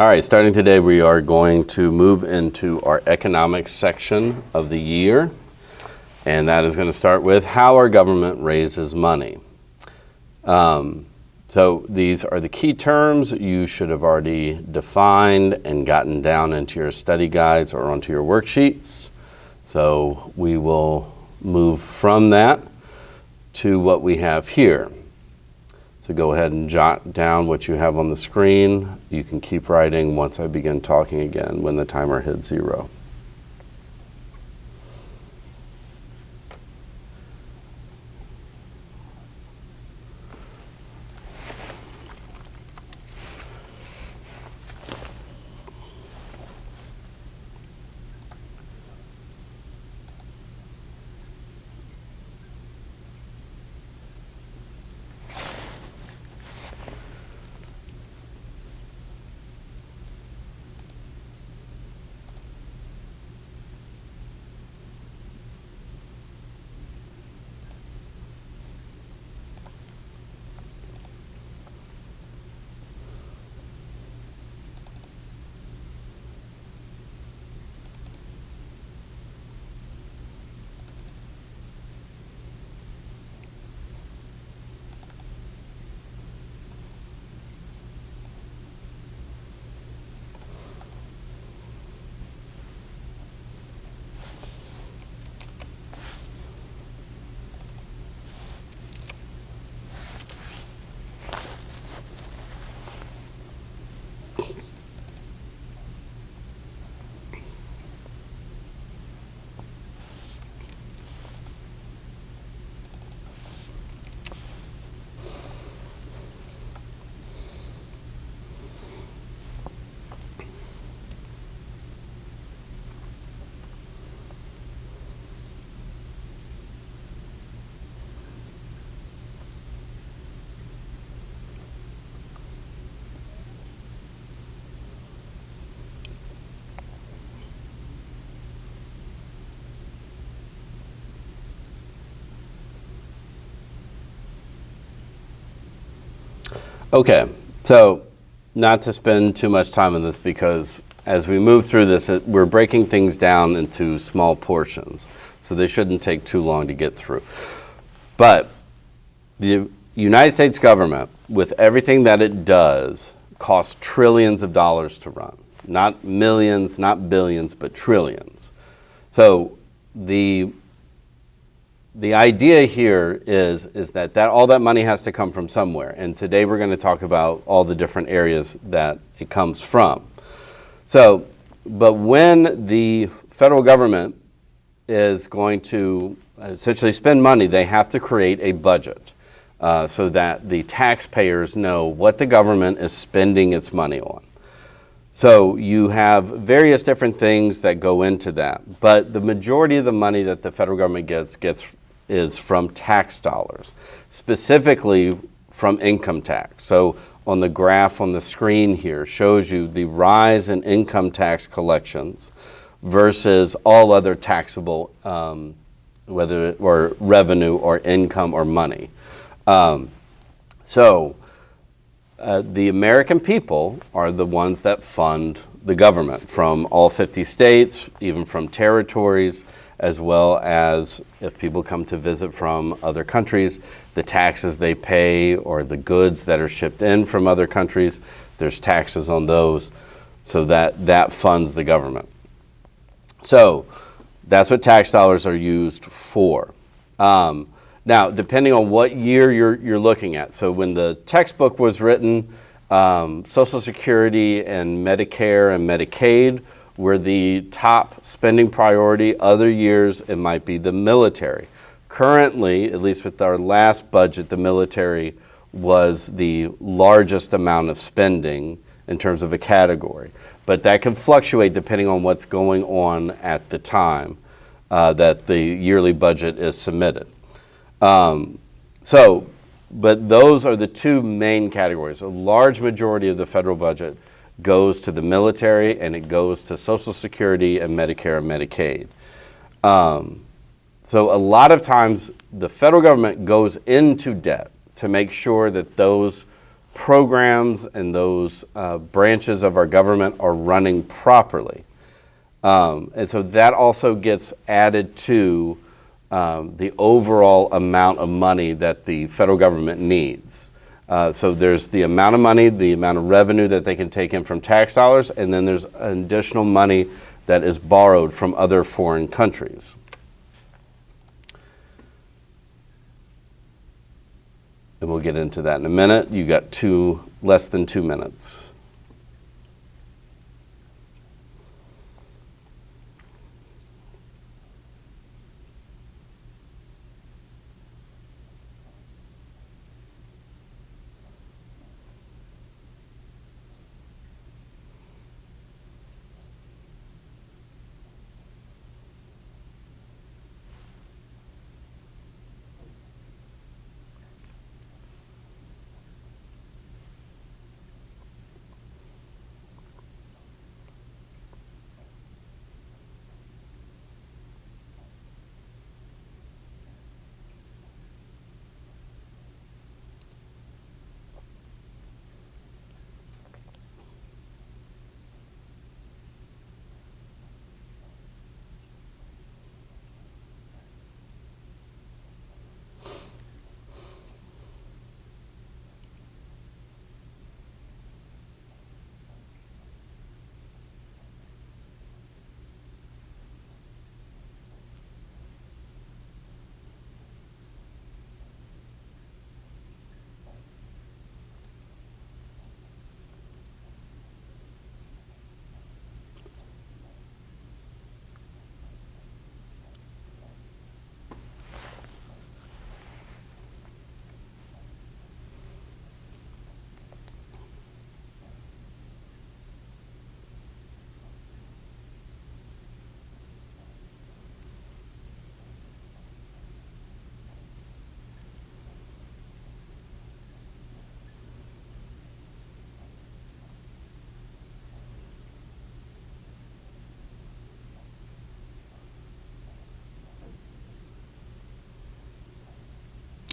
All right, starting today, we are going to move into our economics section of the year. And that is going to start with how our government raises money. Um, so these are the key terms you should have already defined and gotten down into your study guides or onto your worksheets. So we will move from that to what we have here. So go ahead and jot down what you have on the screen. You can keep writing once I begin talking again when the timer hits zero. Okay, so not to spend too much time on this because as we move through this, it, we're breaking things down into small portions. So they shouldn't take too long to get through. But the United States government, with everything that it does, costs trillions of dollars to run. Not millions, not billions, but trillions. So the the idea here is, is that, that all that money has to come from somewhere. And today we're going to talk about all the different areas that it comes from. So, but when the federal government is going to essentially spend money, they have to create a budget uh, so that the taxpayers know what the government is spending its money on. So you have various different things that go into that, but the majority of the money that the federal government gets gets is from tax dollars, specifically from income tax. So on the graph on the screen here shows you the rise in income tax collections versus all other taxable, um, whether or revenue or income or money. Um, so uh, the American people are the ones that fund the government from all 50 states, even from territories, as well as if people come to visit from other countries, the taxes they pay or the goods that are shipped in from other countries, there's taxes on those. So that, that funds the government. So that's what tax dollars are used for. Um, now, depending on what year you're, you're looking at, so when the textbook was written, um, Social Security and Medicare and Medicaid were the top spending priority. Other years, it might be the military. Currently, at least with our last budget, the military was the largest amount of spending in terms of a category. But that can fluctuate depending on what's going on at the time uh, that the yearly budget is submitted. Um, so, but those are the two main categories. A large majority of the federal budget goes to the military and it goes to Social Security and Medicare and Medicaid. Um, so a lot of times the federal government goes into debt to make sure that those programs and those uh, branches of our government are running properly. Um, and so that also gets added to um, the overall amount of money that the federal government needs. Uh, so there's the amount of money, the amount of revenue that they can take in from tax dollars, and then there's additional money that is borrowed from other foreign countries. And we'll get into that in a minute. You got two, less than two minutes.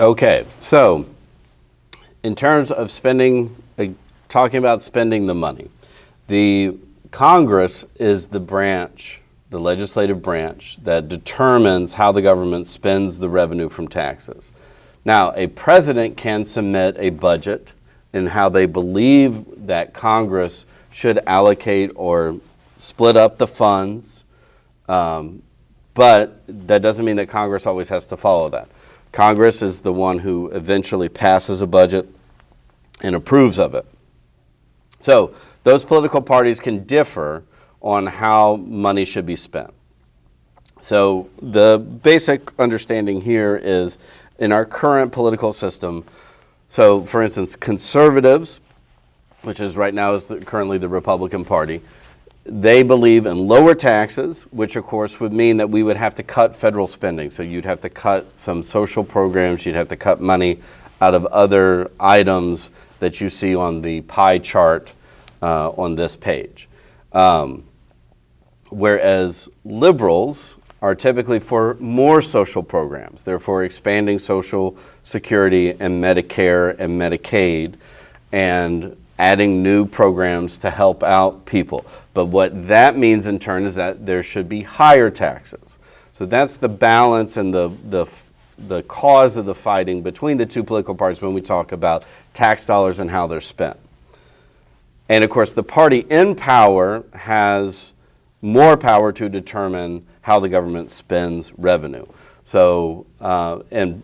Okay, so in terms of spending, uh, talking about spending the money, the Congress is the branch, the legislative branch, that determines how the government spends the revenue from taxes. Now, a president can submit a budget and how they believe that Congress should allocate or split up the funds, um, but that doesn't mean that Congress always has to follow that. Congress is the one who eventually passes a budget and approves of it. So those political parties can differ on how money should be spent. So the basic understanding here is in our current political system, so for instance, conservatives, which is right now is the, currently the Republican Party, they believe in lower taxes, which of course would mean that we would have to cut federal spending. So you'd have to cut some social programs, you'd have to cut money out of other items that you see on the pie chart uh, on this page. Um, whereas liberals are typically for more social programs. They're for expanding Social Security and Medicare and Medicaid and adding new programs to help out people. But what that means in turn is that there should be higher taxes. So that's the balance and the, the, the cause of the fighting between the two political parties when we talk about tax dollars and how they're spent. And of course, the party in power has more power to determine how the government spends revenue. So, uh, in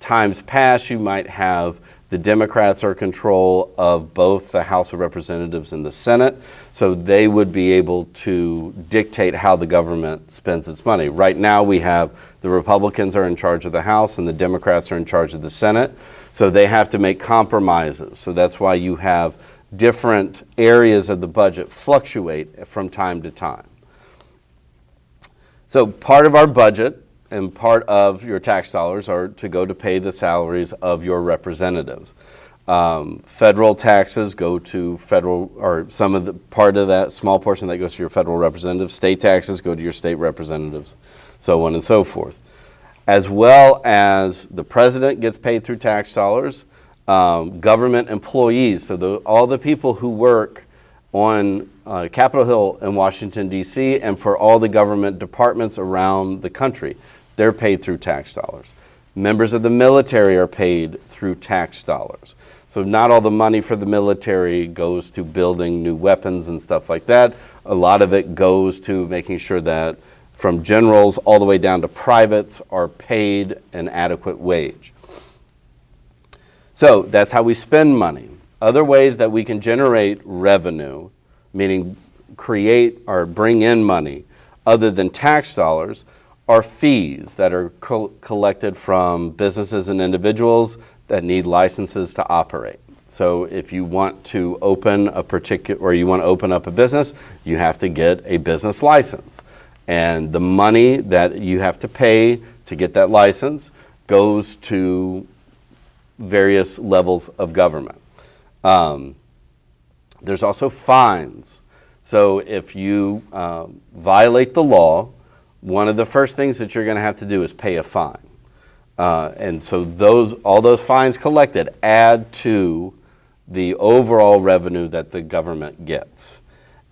times past, you might have the Democrats are control of both the House of Representatives and the Senate, so they would be able to dictate how the government spends its money. Right now, we have the Republicans are in charge of the House and the Democrats are in charge of the Senate, so they have to make compromises. So that's why you have different areas of the budget fluctuate from time to time. So part of our budget and part of your tax dollars are to go to pay the salaries of your representatives. Um, federal taxes go to federal, or some of the part of that small portion that goes to your federal representatives. State taxes go to your state representatives, so on and so forth. As well as the president gets paid through tax dollars, um, government employees, so the, all the people who work on uh, Capitol Hill in Washington, D.C., and for all the government departments around the country, they're paid through tax dollars. Members of the military are paid through tax dollars. So not all the money for the military goes to building new weapons and stuff like that. A lot of it goes to making sure that from generals all the way down to privates are paid an adequate wage. So that's how we spend money. Other ways that we can generate revenue, meaning create or bring in money other than tax dollars, are fees that are co collected from businesses and individuals that need licenses to operate. So if you want to open a particular, or you want to open up a business, you have to get a business license. And the money that you have to pay to get that license goes to various levels of government. Um, there's also fines. So if you um, violate the law, one of the first things that you're going to have to do is pay a fine. Uh, and so those, all those fines collected add to the overall revenue that the government gets.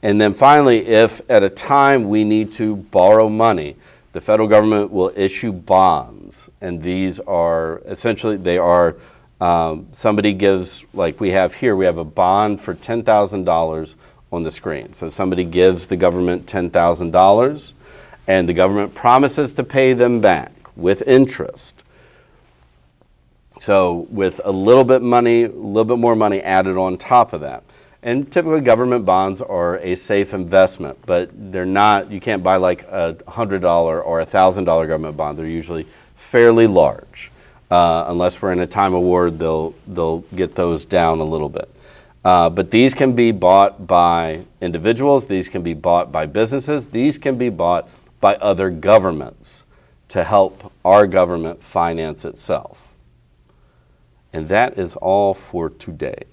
And then finally, if at a time we need to borrow money, the federal government will issue bonds. And these are essentially, they are, um, somebody gives, like we have here, we have a bond for $10,000 on the screen. So somebody gives the government $10,000 and the government promises to pay them back with interest. So with a little bit money, a little bit more money added on top of that. And typically government bonds are a safe investment, but they're not, you can't buy like a $100 or a $1,000 government bond. They're usually fairly large. Uh, unless we're in a time war, they'll, they'll get those down a little bit. Uh, but these can be bought by individuals, these can be bought by businesses, these can be bought by other governments to help our government finance itself. And that is all for today.